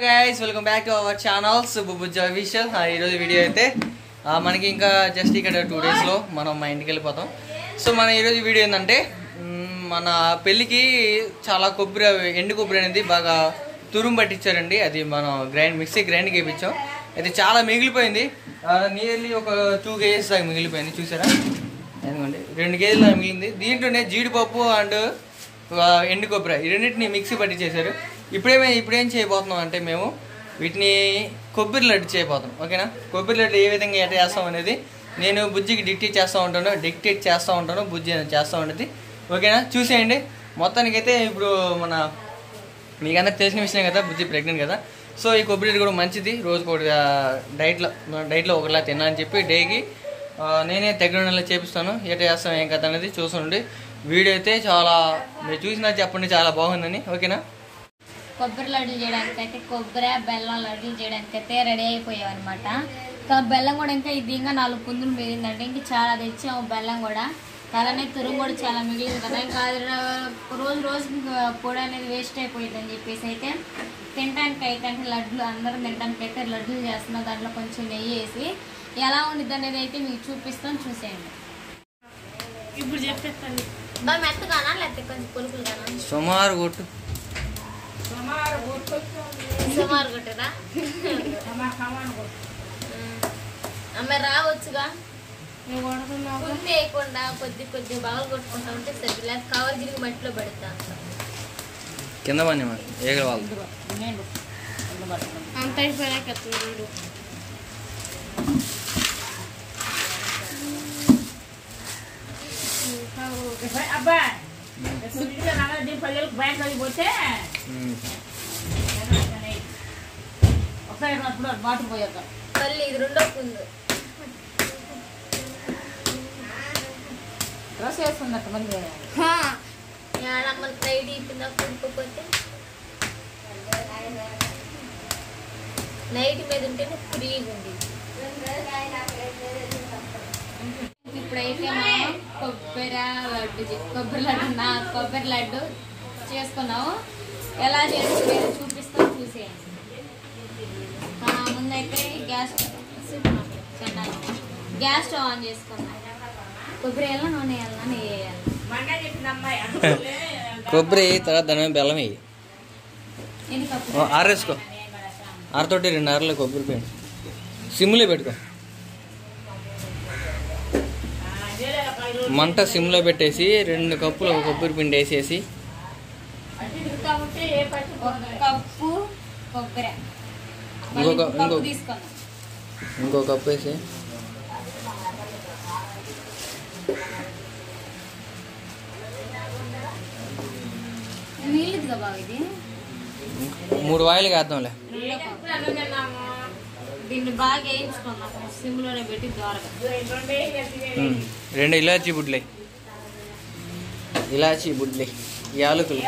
Guys welcome back to our channels బుబ్బుజ్ official ఈరోజు video అయితే మనకి ఇంకా జస్ట్ ఇక్కడ టూ డేస్లో మనం మా ఇంటికి వెళ్ళిపోతాం. సో మన ఈరోజు వీడియో ఏంటంటే మన పెళ్ళికి చాలా కొబ్బరి ఎండు కొబ్బరి అనేది బాగా తురుము పట్టించారండి. అది మనం గ్రైండ్ మిక్సీ గ్రైండ్ చేయించాం అయితే చాలా మిగిలిపోయింది. నియర్లీ ఒక టూ కేజెస్ దాకా మిగిలిపోయింది చూసారా? ఎందుకండి రెండు కేజీలు మిగిలింది. దీంట్లోనే జీడిపప్పు అండ్ ఎండు కొబ్బరి ఈ రెండింటిని మిక్సీ పట్టించేశారు. ఇప్పుడేమే ఇప్పుడేం చేయబోతున్నాం అంటే మేము వీటిని కొబ్బరి లడ్డు చేయబోతాం ఓకేనా? కొబ్బరి లడ్డు ఏ విధంగా ఎట్లా చేస్తాం అనేది నేను బుజ్జికి డిక్టేట్ చేస్తూ ఉంటాను డిక్టేట్ చేస్తూ ఉంటాను బుజ్జి చేస్తూ ఉండేది ఓకేనా? చూసేయండి. మొత్తానికైతే ఇప్పుడు మన మీకు తెలిసిన విషయం కదా బుజ్జి ప్రెగ్నెంట్ కదా. సో ఈ కొబ్బరి లడ్డు కూడా మంచిది. రోజుకు ఒక డైట్లో డైట్లో ఒకలా తిన్నా చెప్పి డేకి నేనే దగ్గర చేపిస్తాను. ఎట చేస్తాం ఏం కదా అనేది చూసుండి. వీడియో అయితే చాలా మీరు చూసినా చెప్పండి చాలా బాగుందని. ఓకేనా? కొబ్బరి లడ్డు చేయడానికి అయితే కొబ్బరి బెల్లం లడ్డూలు చేయడానికి అయితే రెడీ అయిపోయాం అనమాట ఇంకా బెల్లం కూడా ఇంకా ఇది ఇంకా నాలుగు పుందులు మిగిలిందంటే ఇంకా చాలా తెచ్చాము బెల్లం కూడా. అలానే తురుము కూడా చాలా మిగిలింది కదా ఇంకా రోజు రోజు పొడి అనేది వేస్ట్ అయిపోయింది అని చెప్పేసి అయితే తినడానికి అయితే అంటే లడ్లు అందరం తినడానికి అయితే లడ్డూలు చేస్తున్నాం. దాంట్లో కొంచెం నెయ్యి వేసి ఎలా ఉండిద్ది అనేది అయితే మీకు చూపిస్తాం చూసేయండి. ఇప్పుడు చెప్పేస్తాను బాగా మెత్తగానా? లేకపోతే కొంచెం పులుపులుగానా? సుమారు కొట్టు. సుమారు కొట్టరా అమ్మ రావచ్చుగా? ముందు వేయకుండా కొద్ది కొద్ది బాగా కొట్టుకుంటా ఉంటే సరి లేకపోతే కవర్ మట్టిలో పెడతా. కింద పని మరి. ఏగల వాళ్ళు? అంత అయిపోయాక అబ్బాయి పల్లెలకు బయట పోతే ఒకసారి అప్పుడు బాటు పోయాక మళ్ళీ ఇది రెండో పుందు డ్రెస్ వేస్తున్నట్టు మంది ఏడమ్మ నైట్ ఇప్పిందా పుండుకోపోతే నైట్ మీద ఉంటేనే ఫ్రీగా ఉంది ఇప్పుడైతే మనం కొబ్బరి లడ్డు కొబ్బరి లడ్డు నా కొబ్బరి లడ్డు చేసుకున్నాము. ఎలా చేసుకునేది చూపిస్తాం చూసేయండి. ముందైతే గ్యాస్ చెండాలి. గ్యాస్ స్టవ్ ఆన్ చేసుకున్నాం. కొబ్బరి వేయాలా నూనె వేయాలా నెయ్యి వేయాలి? కొబ్బరి తర్వాత దాని మీద బెల్లం వేయి. ఆరేసుకో. ఆరతోటి రెండు ఆరలు కొబ్బరి పిండి. సిమ్లో పెట్టుకో. మంట సిమ్లో పెట్టేసి రెండు కప్పులు కొబ్బరి పిండి వేసేసి. కప్పు కొబ్బరి. ఇంకొక- ఇంకో కప్పు ఇంకొక- తీసుకున్నాం ఇంకో కప్పు వేసి మిగిలింది బాబు ఇది మూడు వాయిలు వేద్దాంలే దీన్ని బాగా వేయించుకున్నాం సిమ్లోనే పెట్టి దోరగా ఉమ్. రెండు ఇలాచీ బుడ్లే ఇలాచీ బుడ్లే యాలకులు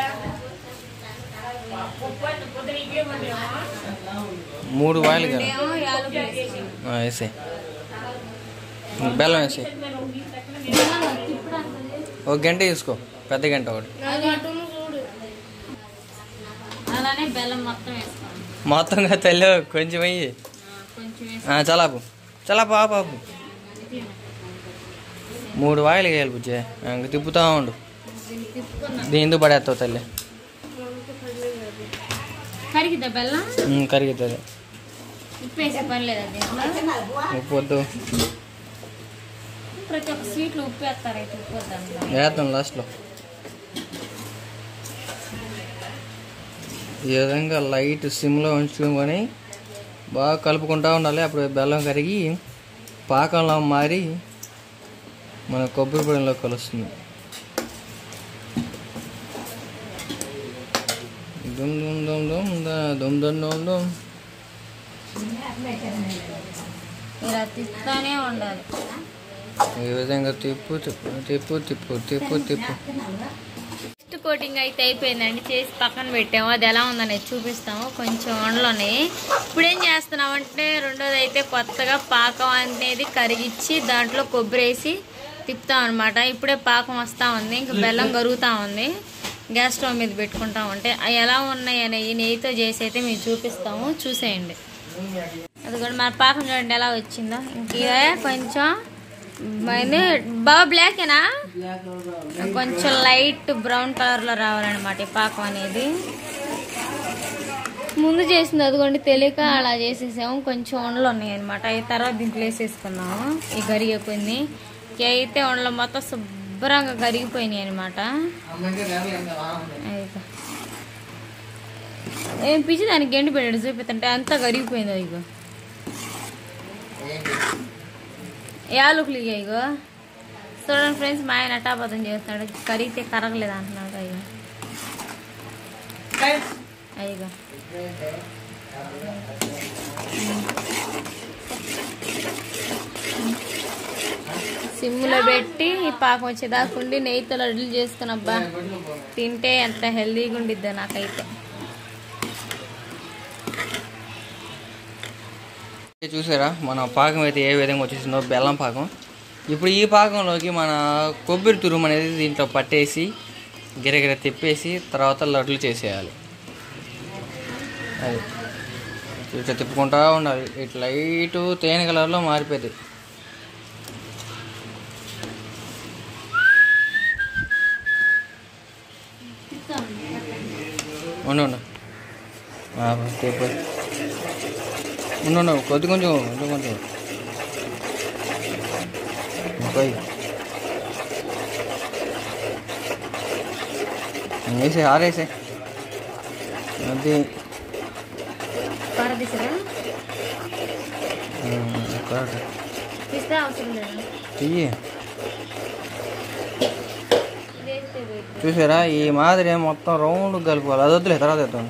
మూడు వాయిలు కదా. వేసే. బెల్లం వేసే ఒక గంట తీసుకో పెద్ద గంట ఒకటి. మొత్తంగా తల్లి కొంచెం అయ్యి చలాపు. చలాపు ఆపు ఆపు. మూడు వాయిలు వేయాలి బుజ్జే. ఇంక తిప్పుతా ఉండు. దీంతో పడేస్తావు తల్లి? కరిగిద్దా బెల్లం? ఉమ్, కరిగిస్తుంది ఉప్పు వేసే పని లేదా ఉప్పు వద్దు ప్రతి ఒక్క స్వీట్లో ఉప్పు వేస్తారు అయితే ఉప్పు వద్దాం వేద్దాం లాస్ట్లో ఈ విధంగా లైట్ సిమ్లో ఉంచుకొని బాగా కలుపుకుంటూ ఉండాలి. అప్పుడు బెల్లం కరిగి పాకంలో మారి మన కొబ్బరి పొడిలో కలుస్తుంది. దుమ్ దుమ్ దా దుమ్ దుమ్ దుమ్ దుమ్ ఇలా తిప్పుతానే ఉండాలి. ఈ విధంగా తిప్పు తిప్పు తిప్పు తిప్పు తిప్పు తిప్పు. ఫస్ట్ కోటింగ్ అయితే అయిపోయిందండి. చేసి పక్కన పెట్టాము. అది ఎలా ఉందనేది చూపిస్తాము. కొంచెం ఉన్నాయి ఇప్పుడు ఏం చేస్తున్నాం అంటే రెండోది అయితే కొత్తగా పాకం అనేది కరిగిచ్చి దాంట్లో కొబ్బరి వేసి తిప్పుతాం అనమాట ఇప్పుడే పాకం వస్తూ ఉంది. ఇంకా బెల్లం కరుగుతూ ఉంది. గ్యాస్ స్టవ్ మీద పెట్టుకుంటాం అంటే అవి ఎలా ఉన్నాయి అనేవి నెయ్యితో చేసి అయితే మేము చూపిస్తాము. చూసేయండి. అది కూడా మన పాకం చూడండి ఎలా వచ్చిందో. ఇంకే కొంచెం బాగా బ్లాకేనా కొంచెం లైట్ బ్రౌన్ కలర్లో రావాలన్నమాట ఈ పాకం అనేది. ముందు చేసింది అదిగోండి తెలియక అలా చేసేసాము. కొంచెం ఉండలు ఉన్నాయి అనమాట అవి తర్వాత దీంట్లో వేసేసుకున్నాము ఈ గరిగే కొన్ని. ఇక అయితే ఉండలు మొత్తం శుభ్రంగా కరిగిపోయినాయి అనమాట ఏం పిచ్చి దానికి ఎండి పెట్టాడు చూపిస్తుంటే అంతా కరిగిపోయింది ఇగో. యాలుకులు ఇక ఇగో చూడండి ఫ్రెండ్స్ మా ఆయన అటాపదం చేస్తున్నాడు. కరిగితే కరగలేదు అంటున్నాడు అయ్యో అయ్యో. సిమ్లో పెట్టి ఈ పాకం వచ్చేదాకా ఉండి నెయ్యితో లడ్లు చేసుకున్నబ్బా తింటే ఎంత హెల్దీగా ఉండిద్దో నాకైతే. చూసారా? మన పాకం అయితే ఏ విధంగా వచ్చేసిందో? బెల్లం పాకం. ఇప్పుడు ఈ పాకంలోకి మన కొబ్బరి తురుము అనేది దీంట్లో పట్టేసి గిరగిర తిప్పేసి తర్వాత లడ్లు చేసేయాలి. అది. ఇట్లా తిప్పుకుంటా ఉండాలి. ఇట్లా లైట్ తేనె కలర్లో మారిపోయింది. ఉండు ఉండు ఆ, తిప్పు ఉండు ఉండు కొద్ది కొంచెం కొంచెం కొంచెం పోయి వేసే ఆరేసే అది కార చూసారా? ఈ మాదిరి మొత్తం రౌండ్ కలుపుకోవాలి అది వద్దులే తర్వాత వేద్దాం.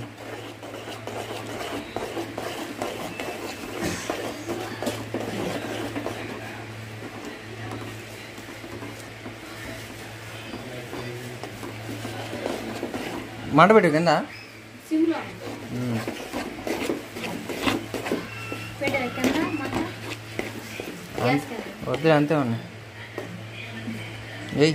మంట పెట్టు కింద. వద్దులే అంతే ఉన్నాయి. ఏయ్.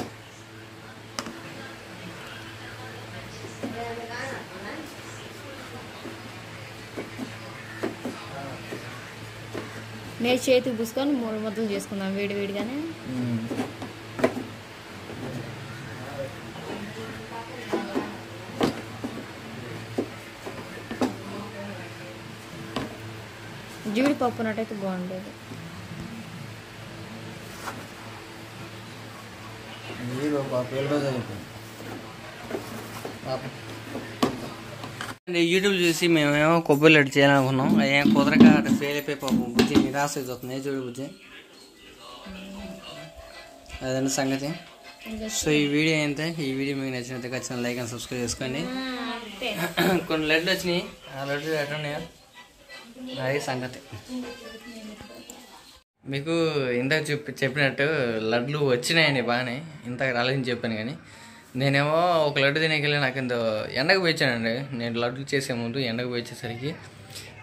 నేను చేతికి పూసుకొని మూడు ముద్దలు చేసుకుందాం వేడి వేడిగానే. జీడిపప్పు నట్టయితే బాగుండేది. యూట్యూబ్ చూసి మేమేమో కొబ్బరి లడ్డు చేయాలనుకున్నాం అయ్యా కుదరక అయిపోయి పాపం. బుజ్జి నిరాశ అవుతుంది. చూడు బుజ్జి? అదండి సంగతి? సో ఈ వీడియో అయితే ఈ వీడియో మీకు నచ్చినట్టు ఖచ్చితంగా లైక్ అండ్ సబ్స్క్రైబ్ చేసుకోండి. కొన్ని లడ్లు వచ్చినాయి. ఆ లడ్లు ఎట్లా ఉన్నాయో? అది సంగతి. మీకు ఇందాక చెప్పి చెప్పినట్టు లడ్లు వచ్చినాయండి బాగానే. ఇంతకు రాలేదని చెప్పాను కానీ. నేనేమో ఒక లడ్డు తినేకెళ్ళి నాకు ఇంత ఎండకు పోయించానండి. నేను లడ్లు చేసే ముందు ఎండకు పోయించేసరికి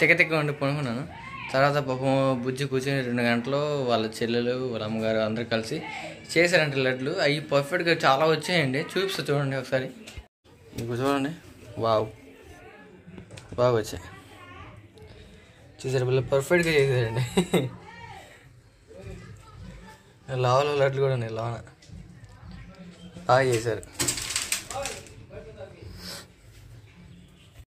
తిక్క తిక్క వండి పనుకున్నాను తర్వాత పాపం బుజ్జి కూర్చొని రెండు గంటలు వాళ్ళ చెల్లెలు వాళ్ళ అమ్మగారు అందరూ కలిసి చేశారంట లడ్లు. అవి పర్ఫెక్ట్గా చాలా వచ్చాయండి. చూపిస్తా చూడండి ఒకసారి. మీకు చూడండి. వావ్. బాగా వచ్చాయి. చూసారు పిల్లలు పర్ఫెక్ట్గా చేశారండి. లావలో లడ్లు కూడా ఉన్నాయి లావన. బాగా చేశారు.